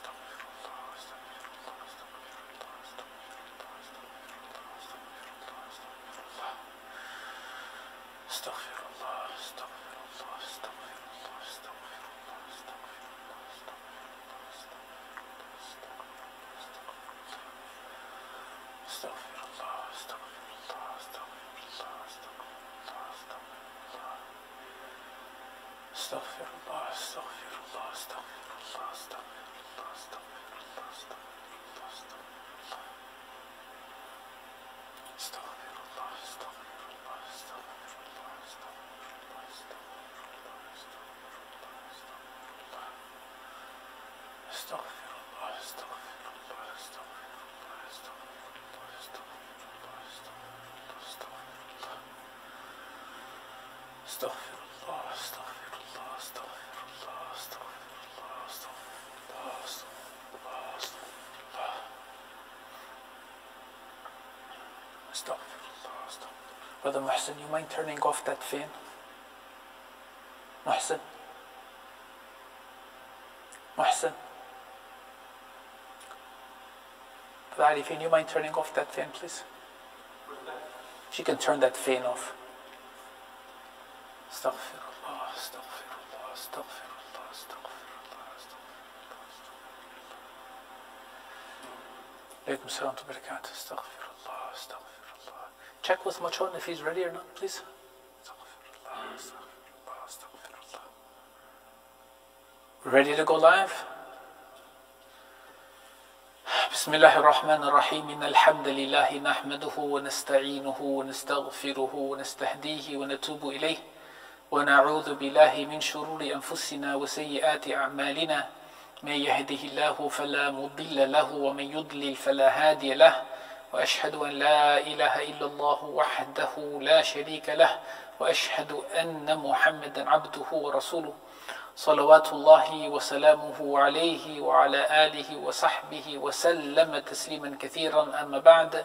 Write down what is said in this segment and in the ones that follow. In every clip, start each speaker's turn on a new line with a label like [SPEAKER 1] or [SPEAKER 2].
[SPEAKER 1] استغفر الله استغفر الله استغفر الله استغفر الله استغفر الله استغفر الله استغفر الله استغفر الله استغفر الله Brother Muhsin, you mind turning off that fan? Muhsin? Muhsin? Brother Arifin, you mind turning off that fan, please? She can turn that fan off. Astaghfirullah, astaghfirullah, astaghfirullah, astaghfirullah, astaghfirullah. Alaykum salam wa barakatuh, astaghfirullah, astaghfirullah. Check with Machon if he's ready or not, please. Ready to go live? بسم الله الرحمن الرحيم إن الحمد لله نحمده ونستعينه ونستغفره ونستهديه ونتوب إليه ونعوذ بالله من شرور أنفسنا وسيئات أعمالنا من يهده الله فلا مضل له ومن يضلل فلا هادي له وأشهد أن لا إله إلا الله وحده لا شريك له وأشهد أن محمدا عبده ورسوله صلوات الله وسلامه عليه وعلى آله وصحبه وسلم تسليما كثيرا. أما بعد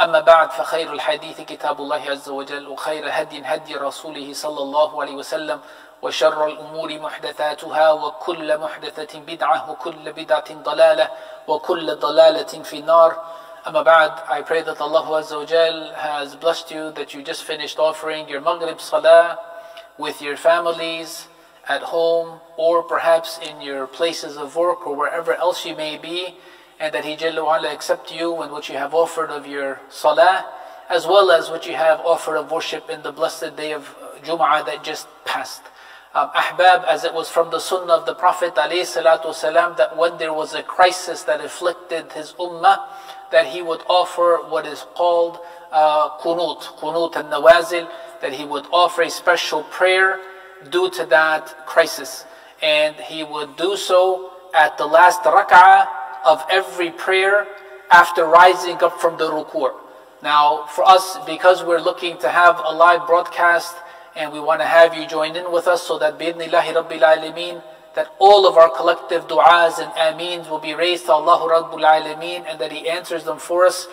[SPEAKER 1] اما بعد فخير الحديث كتاب الله عز وجل وخير هدي هدي رسوله صلى الله عليه وسلم وشر الأمور محدثاتها وكل محدثة بدعة وكل بدعة ضلالة وكل ضلالة في النار أما بعد I pray that Allah Azza wa Jal has blessed you that you just finished offering your Maghrib Salah with your families at home or perhaps in your places of work or wherever else you may be and that He Jalla wa ala accept you and what you have offered of your Salah as well as what you have offered of worship in the blessed day of Jum'ah that just passed. um, ahbab as it was from the sunnah of the Prophet والسلام, that when there was a crisis that afflicted his ummah, that he would offer what is called uh, qunut, qunut and nawazil, that he would offer a special prayer due to that crisis. And he would do so at the last rak'ah of every prayer after rising up from the ruku'. Now, for us, because we're looking to have a live broadcast and we want to have you join in with us so that bi'idhnillahi rabbil alameen that all of our collective du'as and ameens will be raised to Allah Rabbul Alameen and that He answers them for us.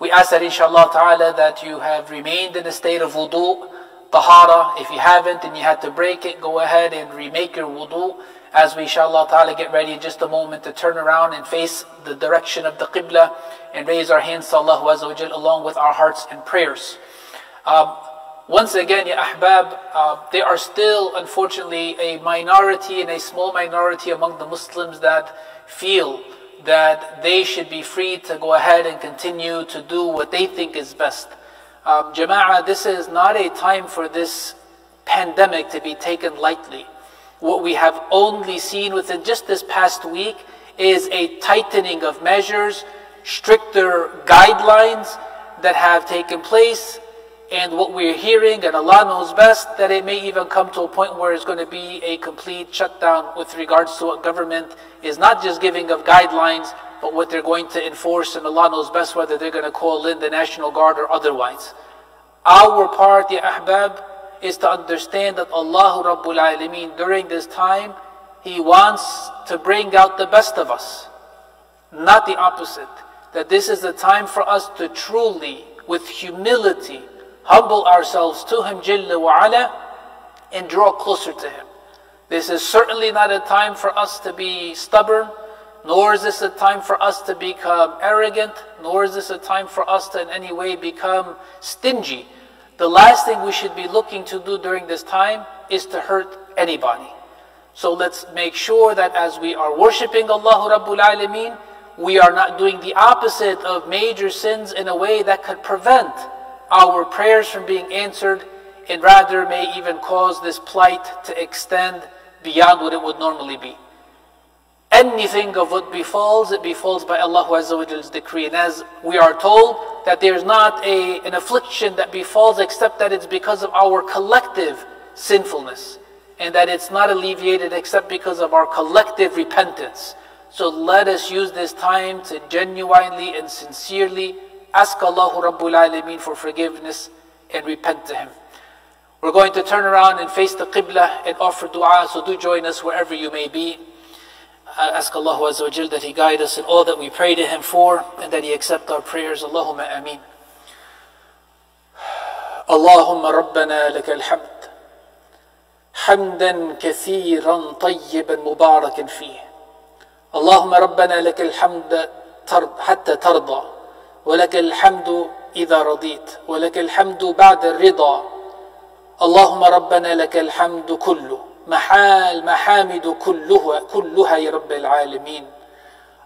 [SPEAKER 1] We ask that inshallah ta'ala that you have remained in a state of wudu, tahara. If you haven't and you had to break it, go ahead and remake your wudu as we inshallah ta'ala get ready in just a moment to turn around and face the direction of the qibla and raise our hands to Allah along with our hearts and prayers. Um, once again, Ya Ahbab, uh, there are still, unfortunately, a minority and a small minority among the Muslims that feel that they should be free to go ahead and continue to do what they think is best. Um, Jama'ah, this is not a time for this pandemic to be taken lightly. What we have only seen within just this past week is a tightening of measures, stricter guidelines that have taken place, and what we're hearing, and Allah knows best, that it may even come to a point where it's going to be a complete shutdown with regards to what government is not just giving of guidelines, but what they're going to enforce, and Allah knows best whether they're going to call in the National Guard or otherwise. Our part, ya ahbab, is to understand that Allah Rabbul Alameen during this time, He wants to bring out the best of us, not the opposite. That this is the time for us to truly, with humility, humble ourselves to Him Jalla wa ala, and draw closer to Him. This is certainly not a time for us to be stubborn, nor is this a time for us to become arrogant, nor is this a time for us to in any way become stingy. The last thing we should be looking to do during this time is to hurt anybody. So let's make sure that as we are worshipping Allah Rabbul Alameen, we are not doing the opposite of major sins in a way that could prevent our prayers from being answered and rather may even cause this plight to extend beyond what it would normally be. Anything of what befalls, it befalls by Allah Azza decree. And as we are told that there's not a, an affliction that befalls except that it's because of our collective sinfulness. And that it's not alleviated except because of our collective repentance. So let us use this time to genuinely and sincerely ask Allah Rabbul Alameen for forgiveness and repent to Him. We're going to turn around and face the Qibla and offer dua, so do join us wherever you may be. I ask Allah that He guide us in all that we pray to Him for and that He accept our prayers. Allahumma ameen. اللهم ربنا لك الحمد حمدا كثيرا طيبا مباركا فيه اللهم ربنا لك الحمد حتى ترضى ولك الحمد إذا رضيت ولك الحمد بعد الرضا اللهم ربنا لك الحمد كله محال محامد كلها كلها يا رب العالمين.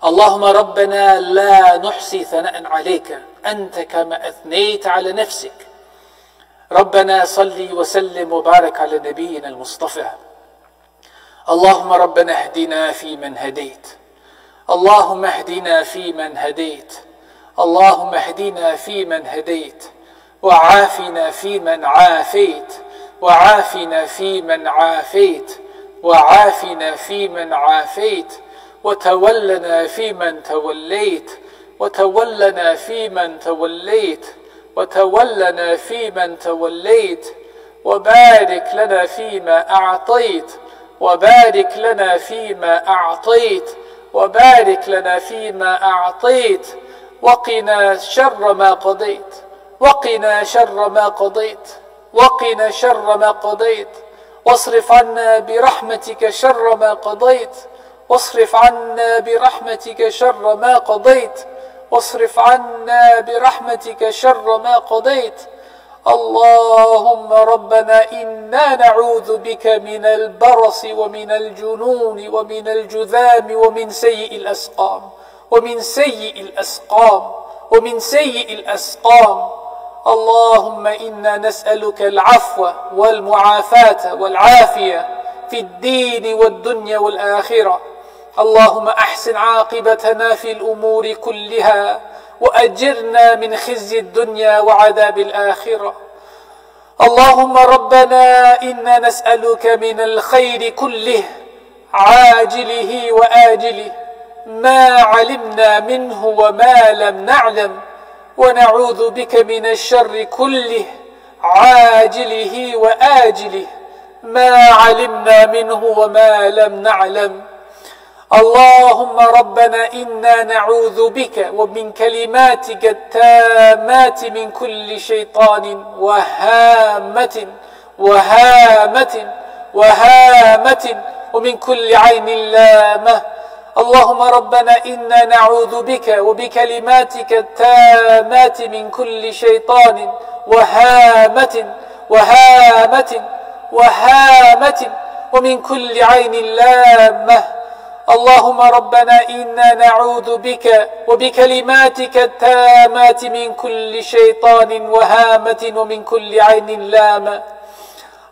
[SPEAKER 1] اللهم ربنا لا نحصي ثناء عليك. أنت كما أثنيت على نفسك. ربنا صل وسلم وبارك على نبينا المصطفى. اللهم ربنا اهدنا فيمن هديت. اللهم اهدنا فيمن هديت. اللهم اهدنا فيمن هديت. وعافنا فيمن عافيت. وعافنا فيمن عافيت وعافنا فيمن عافيت وتولنا فيمن توليت وتولنا فيمن توليت وتولنا فيمن توليت وبارك لنا فيما أعطيت وبارك لنا فيما أعطيت وبارك لنا فيما أعطيت وقنا شر ما قضيت وقنا شر ما قضيت. وقنا شر ما قضيت. واصرف عنا برحمتك شر ما قضيت. واصرف عنا برحمتك شر ما قضيت. واصرف عنا برحمتك شر ما قضيت. اللهم ربنا إنا نعوذ بك من البرص ومن الجنون ومن الجذام ومن سيء الأسقام. ومن سيء الأسقام. ومن سيء الأسقام. اللهم إنا نسألك العفو والمعافاة والعافية في الدين والدنيا والآخرة. اللهم أحسن عاقبتنا في الأمور كلها وأجرنا من خزي الدنيا وعذاب الآخرة. اللهم ربنا إنا نسألك من الخير كله عاجله وآجله ما علمنا منه وما لم نعلم. ونعوذ بك من الشر كله عاجله وآجله. ما علمنا منه وما لم نعلم. اللهم ربنا إنا نعوذ بك ومن كلماتك التامات من كل شيطان وهامة وهامة وهامة ومن كل عين لامة. اللهم ربنا إنا نعوذ بك وبكلماتك التامات من كل شيطان وهامة وهامة وهامة ومن كل عين لامة. اللهم ربنا إنا نعوذ بك وبكلماتك التامات من كل شيطان وهامة ومن كل عين لامة.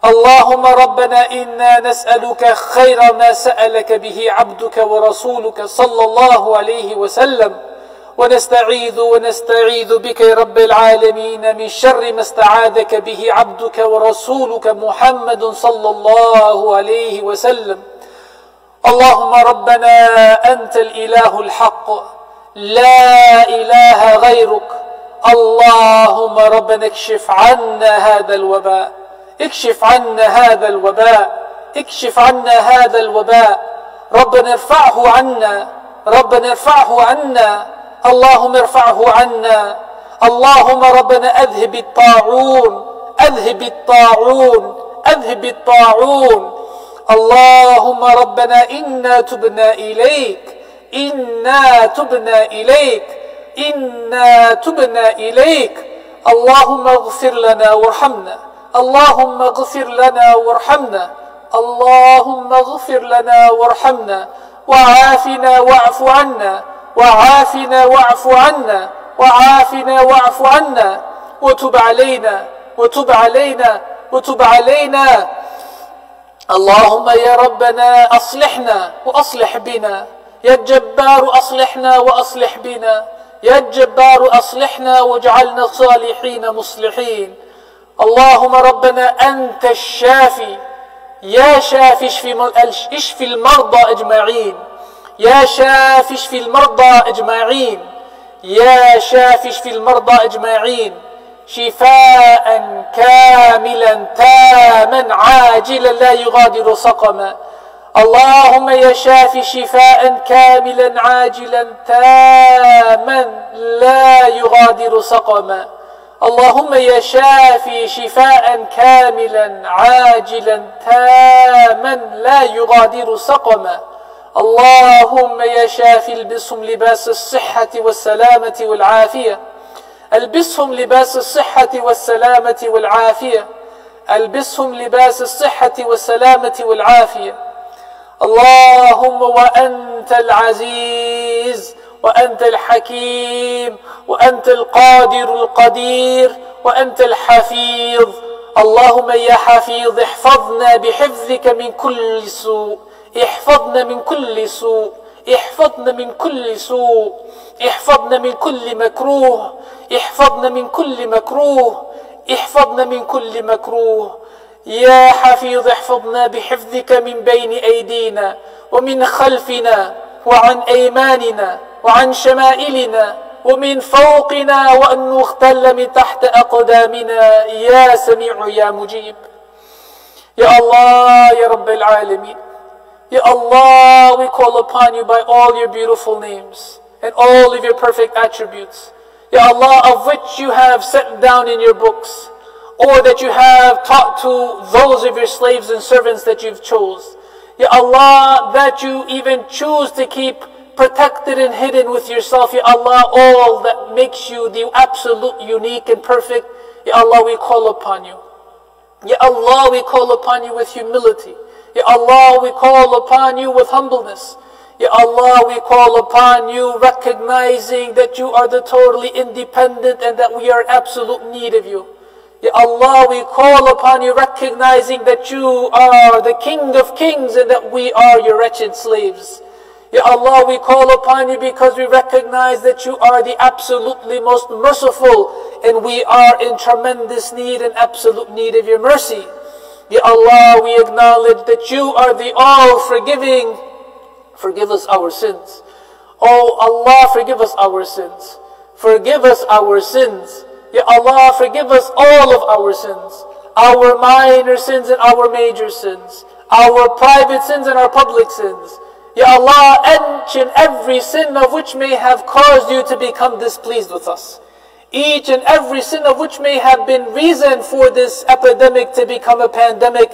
[SPEAKER 1] اللهم ربنا إنا نسألك خير ما سألك به عبدك ورسولك صلى الله عليه وسلم. ونستعيذ ونستعيذ بك يا رب العالمين من شر ما استعاذك به عبدك ورسولك محمد صلى الله عليه وسلم. اللهم ربنا أنت الإله الحق لا إله غيرك. اللهم ربنا اكشف عنا هذا الوباء. اكشف عنا هذا الوباء اكشف عنا هذا الوباء. ربنا ارفعه عنا ربنا ارفعه عنا اللهم ارفعه عنا. اللهم ربنا أذهب الطاعون أذهب الطاعون أذهب الطاعون. اللهم ربنا إنا تبنا إليك إنا تبنا إليك إنا تبنا إليك. اللهم اغفر لنا وارحمنا. اللهم اغفر لنا وارحمنا. اللهم اغفر لنا وارحمنا. وعافنا واعف عنا. وعافنا واعف عنا. وعافنا واعف عنا. وتب علينا. وتب علينا. وتب علينا. اللهم يا ربنا أصلحنا وأصلح بنا. يا الجبار أصلحنا وأصلح بنا. يا الجبار أصلحنا واجعلنا صالحين مصلحين. اللهم ربنا أنت الشافي يا شافي اشفي اشفي المرضى أجمعين يا شافي اشفي المرضى أجمعين يا شافي اشفي المرضى أجمعين شفاء كاملا تاما عاجلا لا يغادر سقما. اللهم يا شافي شفاء كاملا عاجلا تاما لا يغادر سقما. اللهم يا شافي شفاء كاملا عاجلا تاما لا يغادر سقما. اللهم يا شافي البسهم لباس الصحة والسلامة والعافية. البسهم لباس الصحة والسلامة والعافية. البسهم لباس الصحة والسلامة والعافية. اللهم وأنت العزيز وأنت الحكيم وأنت القادر القدير وأنت الحفيظ. اللهم يا حفيظ احفظنا بحفظك من كل سوء. احفظنا من كل سوء. احفظنا من كل سوء. احفظنا من كل مكروه. احفظنا من كل مكروه. احفظنا من كل مكروه. يا حفيظ احفظنا بحفظك من بين أيدينا ومن خلفنا وعن أيماننا. وعن شمائلنا ومن فوقنا وان نختل من تحت اقدامنا يا سميع يا مجيب يا الله يا رب العالمين Ya Allah, we call upon you by all your beautiful names and all of your perfect attributes. Ya Allah, of which you have set down in your books, or that you have taught to those of your slaves and servants that you've chose. Ya Allah, that you even choose to keep protected and hidden with yourself. Ya Allah, all that makes you the absolute unique and perfect. Ya Allah, we call upon you. Ya Allah, we call upon you with humility. Ya Allah, we call upon you with humbleness. Ya Allah, we call upon you recognizing that you are the totally independent and that we are in absolute need of you. Ya Allah, we call upon you recognizing that you are the King of kings and that we are your wretched slaves. Ya Allah, we call upon you because we recognize that you are the absolutely most merciful and we are in tremendous need and absolute need of your mercy. Ya Allah, we acknowledge that you are the all forgiving. Forgive us our sins. Oh Allah, forgive us our sins. Forgive us our sins. Ya Allah, forgive us all of our sins. Our minor sins and our major sins. Our private sins and our public sins. Ya Allah, each and every sin of which may have caused you to become displeased with us each and every sin of which may have been reason for this epidemic to become a pandemic.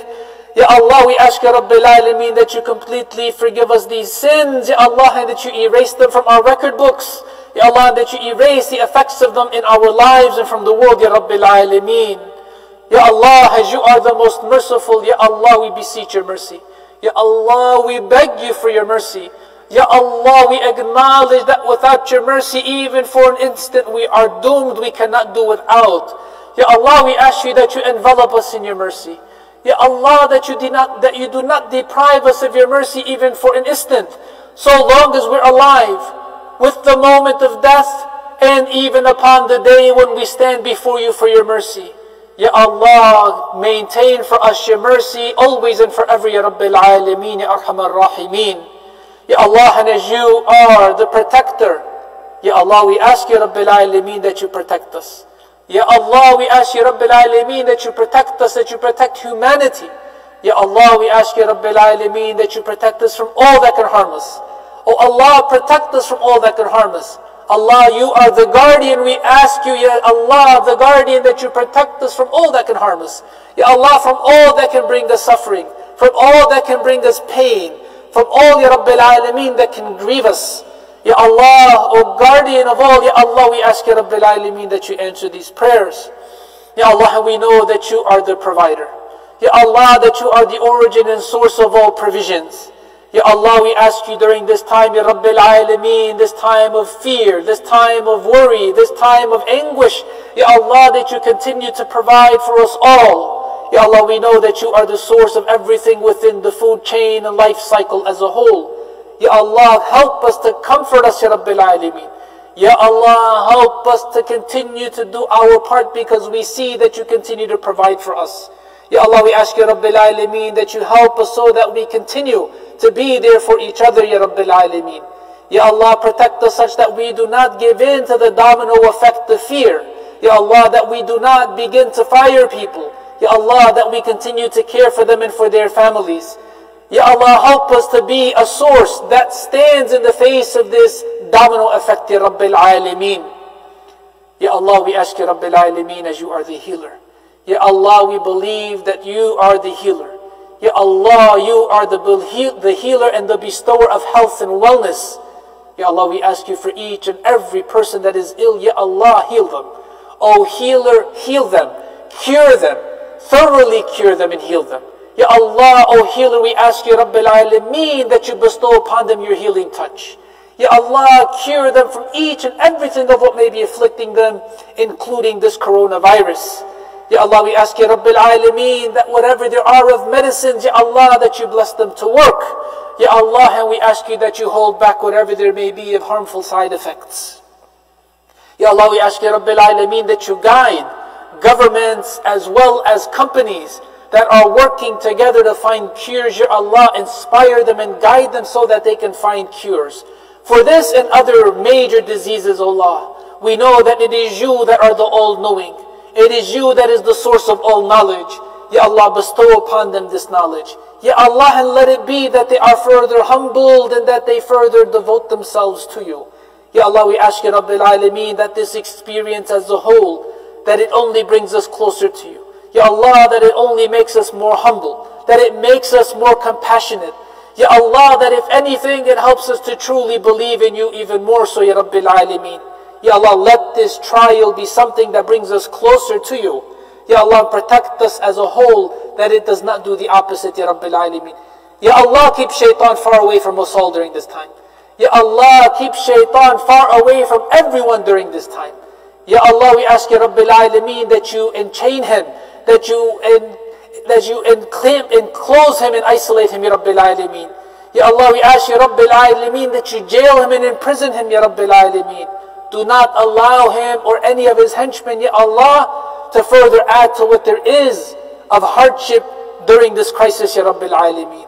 [SPEAKER 1] Ya Allah, we ask Ya Rabbil Alameen that you completely forgive us these sins, Ya Allah, and that you erase them from our record books. Ya Allah, that you erase the effects of them in our lives and from the world, Ya Rabbil Alameen. Ya Allah, as you are the most merciful, Ya Allah, we beseech your mercy. Ya Allah, we beg you for your mercy. Ya Allah, we acknowledge that without your mercy, even for an instant, we are doomed. We cannot do without. Ya Allah, we ask you that you envelop us in your mercy. Ya Allah, that you, do not, that you do not deprive us of your mercy even for an instant, so long as we're alive, with the moment of death, and even upon the day when we stand before you for your mercy. Ya Allah, maintain for us your mercy always and forever, Ya Rabbil Alameen, Ya Arhamar Rahimeen. Ya Allah, and as you are the protector, Ya Allah, we ask you, Rabbil Alameen, that you protect us. Ya Allah, we ask you, Rabbil Alameen, that you protect us, that you protect humanity. Ya Allah, we ask you, Rabbil Alameen, that you protect us from all that can harm us. Oh Allah, protect us from all that can harm us. Allah, you are the guardian. We ask you, Ya Allah, the guardian, that you protect us from all that can harm us. Ya Allah, from all that can bring us suffering, from all that can bring us pain, from all, Ya Rabbil Alameen, that can grieve us. Ya Allah, O guardian of all, Ya Allah, we ask Ya Rabbil Alameen that you answer these prayers. Ya Allah, we know that you are the provider. Ya Allah, that you are the origin and source of all provisions. Ya Allah, we ask you during this time, Ya Rabbil Alameen, this time of fear, this time of worry, this time of anguish, Ya Allah, that you continue to provide for us all. Ya Allah, we know that you are the source of everything within the food chain and life cycle as a whole. Ya Allah, help us to comfort us, Ya Rabbil Alameen. Ya Allah, help us to continue to do our part because we see that you continue to provide for us. Ya Allah, we ask Ya Rabbil Alameen that you help us so that we continue to be there for each other, Ya Rabbil Alameen. Ya Allah, protect us such that we do not give in to the domino effect of fear. Ya Allah, that we do not begin to fire people. Ya Allah, that we continue to care for them and for their families. Ya Allah, help us to be a source that stands in the face of this domino effect, Ya Rabbil Alameen. Ya Allah, we ask Ya Rabbil Alameen as you are the healer. Ya Allah, we believe that you are the healer. Ya Allah, you are the, the healer and the bestower of health and wellness. Ya Allah, we ask you for each and every person that is ill. Ya Allah, heal them. O healer, heal them. Cure them thoroughly cure them and heal them. Ya Allah, O healer, we ask you, Rabbil Alameen, that you bestow upon them your healing touch. Ya Allah, cure them from each and everything of what may be afflicting them, including this coronavirus. Ya Allah, we ask you, Rabbil Alameen, that whatever there are of medicines, Ya Allah, that you bless them to work. Ya Allah, and we ask you that you hold back whatever there may be of harmful side effects. Ya Allah, we ask you, Rabbil Alameen, that you guide governments as well as companies that are working together to find cures. Ya Allah, inspire them and guide them so that they can find cures. For this and other major diseases, Allah, we know that it is you that are the all-knowing. It is you that is the source of all knowledge. Ya Allah, bestow upon them this knowledge. Ya Allah, and let it be that they are further humbled and that they further devote themselves to you. Ya Allah, we ask you, Rabbil Alameen, that this experience as a whole, that it only brings us closer to you. Ya Allah, that it only makes us more humble, that it makes us more compassionate. Ya Allah, that if anything, it helps us to truly believe in you even more so, Ya Rabbil Alameen. Ya Allah, let this trial be something that brings us closer to you. Ya Allah, protect us as a whole, that it does not do the opposite, Ya Rabbil Alameen. Ya Allah, keep shaitan far away from us all during this time. Ya Allah, keep shaitan far away from everyone during this time. Ya Allah, we ask you, Rabbil Alameen, that you enchain him, that you en, that you enclose him and isolate him, Ya Rabbil Alameen. Ya Allah, we ask you, Rabbil Alameen, that you jail him and imprison him, Ya Rabbil Alameen. Do not allow him or any of his henchmen, Ya Allah, to further add to what there is of hardship during this crisis, Ya Rabbil Alameen.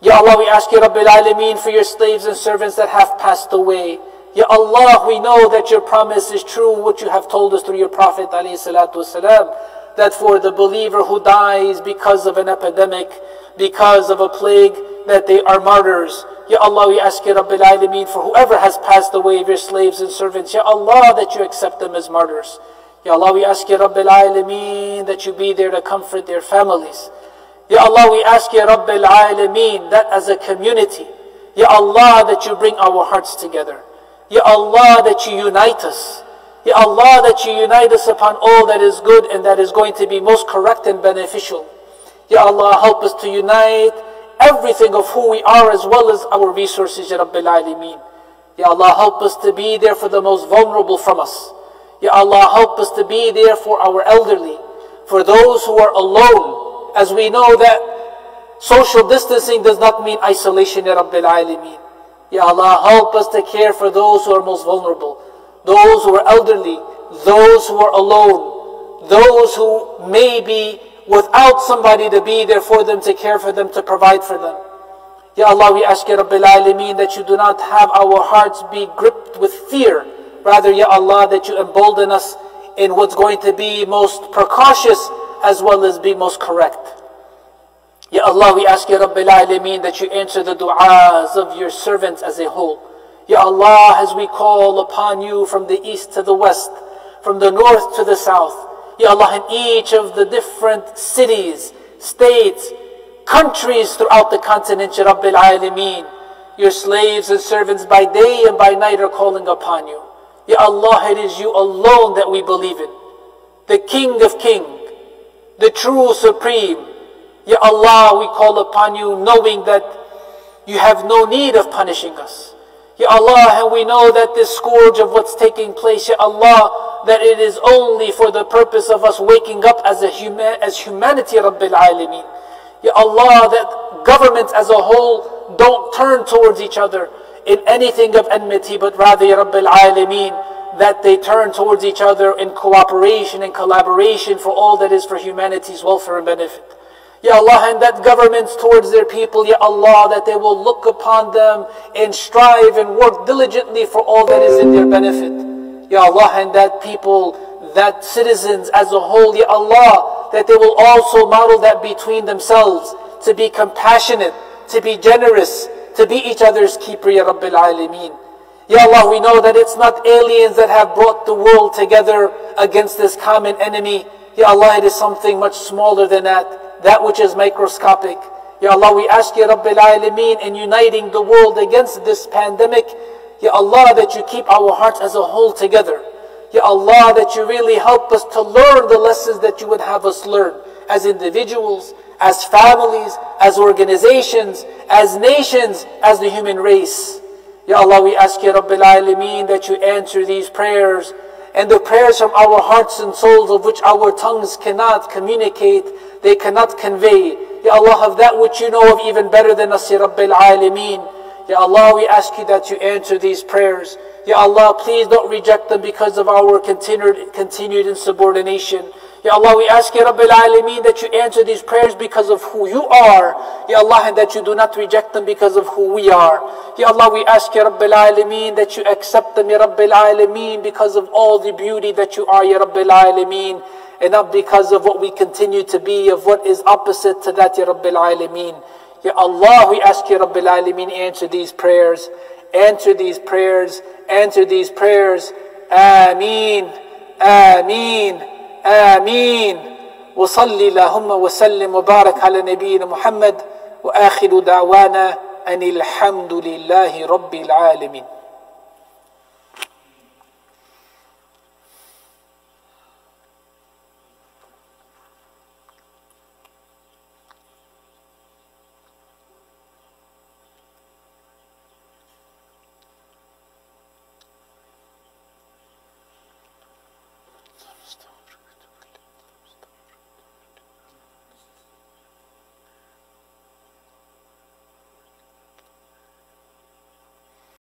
[SPEAKER 1] Ya Allah, we ask you, Rabbil Alameen, for your slaves and servants that have passed away. Ya Allah, we know that your promise is true, what you have told us through your Prophet والسلام, that for the believer who dies because of an epidemic, because of a plague, that they are martyrs. Ya Allah, we ask you, Rabbil Alameen, for whoever has passed away of your slaves and servants, Ya Allah, that you accept them as martyrs. Ya Allah, we ask you, Rabbil Alameen, that you be there to comfort their families. Ya Allah, we ask you, Rabbil Alameen, that as a community, Ya Allah, that you bring our hearts together. Ya Allah, that you unite us. Ya Allah, that you unite us upon all that is good and that is going to be most correct and beneficial. Ya Allah, help us to unite
[SPEAKER 2] everything of who we are as well as our resources, Ya Rabbil Alameen. Ya Allah, help us to be there for the most vulnerable from us. Ya Allah, help us to be there for our elderly, for those who are alone, as we know that social distancing does not mean isolation, Ya Rabbil Alameen. Ya Allah, help us to care for those who are most vulnerable, those who are elderly, those who are alone, those who may be without somebody to be there for them, to care for them, to provide for them. Ya Allah, we ask Ya Rabbil Alameen that you do not have our hearts be gripped with fear Rather, Ya Allah, that you embolden us in what's going to be most precautious as well as be most correct. Ya Allah, we ask Ya Rabbil Alameen that you answer the du'as of your servants as a whole. Ya Allah, as we call upon you from the east to the west, from the north to the south, Ya Allah, in each of the different cities, states, countries throughout the continent, Ya Rabbil Alameen, your slaves and servants by day and by night are calling upon you. Ya Allah, it is you alone that we believe in. The King of Kings, the true Supreme. Ya Allah, we call upon you knowing that you have no need of punishing us. Ya Allah, and we know that this scourge of what's taking place, Ya Allah, that it is only for the purpose of us waking up as, a human, as humanity, Rabbil Alameen. Ya Allah, that governments as a whole don't turn towards each other in anything of enmity, but rather, Ya Rabbil Alameen, that they turn towards each other in cooperation and collaboration for all that is for humanity's welfare and benefit. Ya Allah, and that governments towards their people, Ya Allah, that they will look upon them and strive and work diligently for all that is in their benefit. Ya Allah, and that people, that citizens as a whole, Ya Allah, that they will also model that between themselves, to be compassionate, to be generous, to be each other's keeper, Ya Rabbil Alameen. Ya Allah, we know that it's not aliens that have brought the world together against this common enemy. Ya Allah, it is something much smaller than that, that which is microscopic. Ya Allah, we ask Ya Rabbil Alameen in uniting the world against this pandemic. Ya Allah, that you keep our hearts as a whole together. Ya Allah, that you really help us to learn the lessons that you would have us learn as individuals, as families, as organizations, as nations, as the human race. Ya Allah, we ask you, Rabbil Alameen, that you answer these prayers and the prayers from our hearts and souls of which our tongues cannot communicate, they cannot convey. Ya Allah, of that which you know of even better than us, Ya Rabbil Alameen. Ya Allah, we ask you that you answer these prayers. Ya Allah, please don't reject them because of our continued, continued insubordination. Ya Allah, we ask Ya Rabbil Alameen that you answer these prayers because of who you are. Ya Allah, and that you do not reject them because of who we are. Ya Allah, we ask Ya Rabbil Alameen that you accept them, Ya Rabbil Alameen, because of all the beauty that you are, Ya Rabbil Alameen, and not because of what we continue to be, of what is opposite to that, Ya Rabbil Alameen. Ya Allah, we ask Ya Rabbil Alameen, answer these prayers, answer these prayers, answer these prayers. Ameen, Ameen. آمين وصل اللهم وسلم وبارك على نبينا محمد وآخر دعوانا أن الحمد لله رب العالمين